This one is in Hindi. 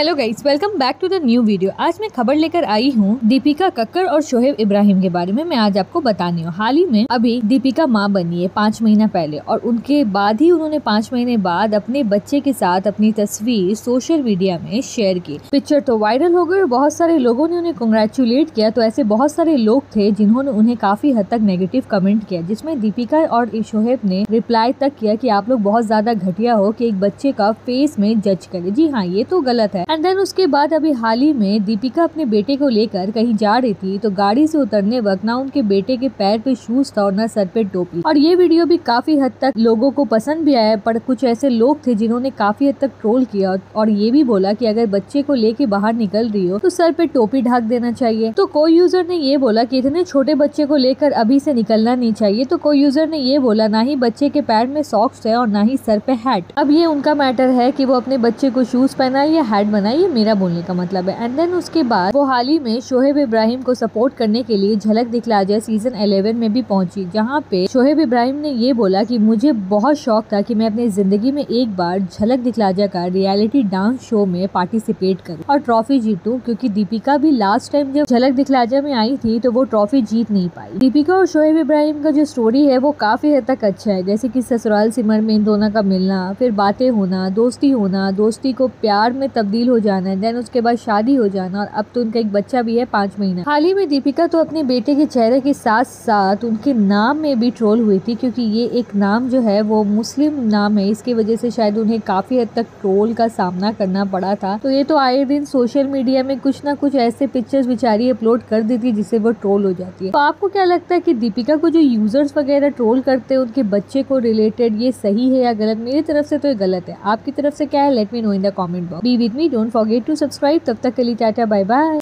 Hello guys welcome back to the new video आज मैं खबर लेकर आई हूँ दीपिका कक्कर और शोहेब इब्राहिम के बारे में। मैं आज आपको बतानी हूँ। हाल ही में अभी दीपिका माँ बनी है पाँच महीना पहले और उनके बाद ही उन्होंने पाँच महीने बाद अपने बच्चे के साथ अपनी तस्वीर सोशल मीडिया में शेयर की। पिक्चर तो वायरल हो गई और बहुत सारे लोगों ने उन्हें कंग्रेचुलेट किया। तो ऐसे बहुत सारे लोग थे जिन्होंने उन्हें काफ़ी हद तक नेगेटिव कमेंट किया, जिसमें दीपिका और शोहेब ने रिप्लाई तक किया कि आप लोग बहुत ज़्यादा घटिया हो की एक बच्चे का फेस में जज करे। जी हाँ ये तो गलत है। एंड देन उसके बाद अभी हाल ही में दीपिका अपने बेटे को लेकर कहीं जा रही थी तो गाड़ी से उतरने वक्त ना उनके बेटे के पैर पे शूज़ था और ना सर पे टोपी। और ये वीडियो भी काफ़ी हद तक लोगों को पसंद भी आया, पर कुछ ऐसे लोग थे जिन्होंने काफ़ी हद तक ट्रोल किया और ये भी बोला की अगर बच्चे को लेके बाहर निकल रही हो तो सर पे टोपी ढाक देना चाहिए। तो कोई यूज़र ने ये बोला की इतने छोटे बच्चे को लेकर अभी से निकलना नहीं चाहिए तो कोई यूज़र ने ये बोला, ना ही बच्चे के पैर में सॉक्स है और ना ही सर पे हैट अब ये उनका मैटर है की वो अपने बच्चे को शूज़ पहनाए या हैट बनाए मेरा बोलने का मतलब है। एंड देन उसके बाद वो हाल ही में शोहेब इब्राहिम को सपोर्ट करने के लिए झलक दिखला जाए सीज़न 11 में भी पहुँची, जहाँ पे शोहेब इब्राहिम ने ये बोला कि मुझे बहुत शौक था कि मैं अपनी ज़िंदगी में एक बार झलक दिखलाजा का रियलिटी डांस शो में पार्टिसिपेट करूँ। और ट्रॉफी जीतूं, क्योंकि दीपिका भी लास्ट टाइम जब झलक दिखलाजा में आई थी तो वो ट्रॉफी जीत नहीं पाई। दीपिका और शोहेब इब्राहिम का जो स्टोरी है, वो काफ़ी हद तक अच्छा है। जैसे की ससुराल सिमर में इन दोनों का मिलना, फिर बातें होना, दोस्ती होना, दोस्ती को प्यार में तब्दील हो जाना देन उसके बाद शादी हो जाना और अब तो उनका एक बच्चा भी है पाँच महीना। हाल ही में दीपिका तो अपने बेटे के चेहरे के साथ साथ उनके नाम में भी ट्रोल हुई थी, क्योंकि ये एक नाम जो है वो मुस्लिम नाम है, इसकी वजह से शायद उन्हें काफ़ी हद तक ट्रोल का सामना करना पड़ा था। तो ये तो आए दिन सोशल मीडिया में कुछ ना कुछ ऐसे पिक्चर्स बेचारी अपलोड कर देती है जिससे वो ट्रोल हो जाती है। तो आपको क्या लगता है कि दीपिका को जो यूज़र्स वगैरह ट्रोल करते हैं, उनके बच्चे को रिलेटेड ये सही है या गलत? मेरी तरफ़ से तो ये गलत है। आपकी तरफ़ से क्या है? Let me know in the comment box be with me don't forget to subscribe तब तक के लिए टाटा बाय बाय